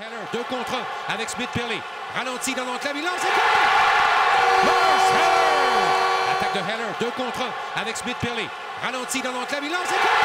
Heller, deux contre un avec Smith Perley. Ralenti dans l'enclave, il lance et Lars Attaque de Heller, deux contre un avec Smith Perley. Ralenti dans l'enclave, il lance et